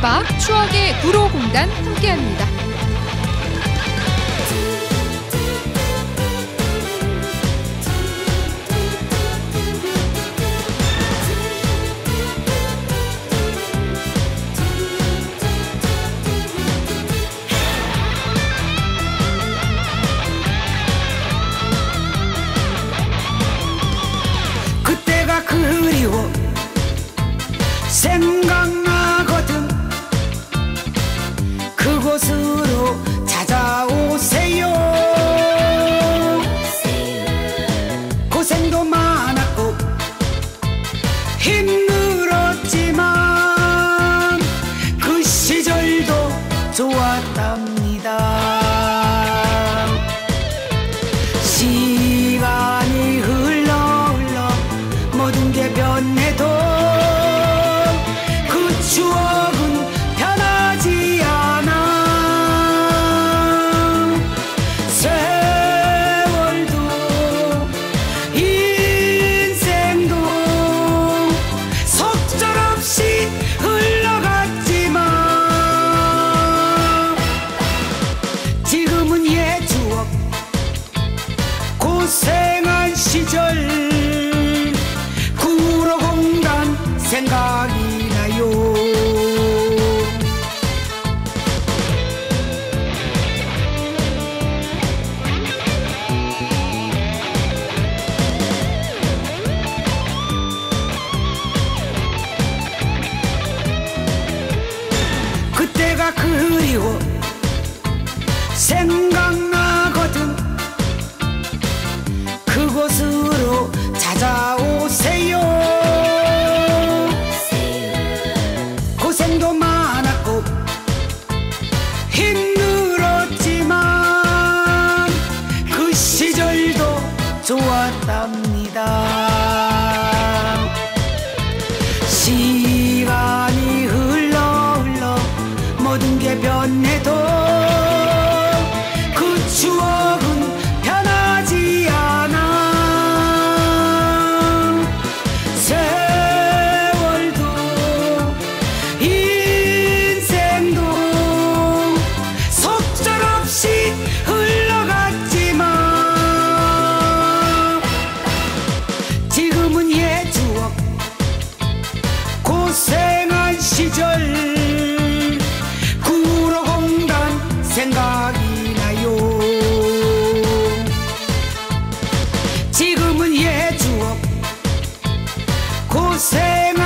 바 추억의 구로공단 함께합니다. 그때가 그리워 생각 to what I'm 고생한 시절. 구로공단 생각이 나요. 그때가 그리워. 생 왔답니다. 시간이 흘러 흘러 모든 게 변해도 생활 시절. 구로공단 생각이 나요. 지금은 예 주업 고생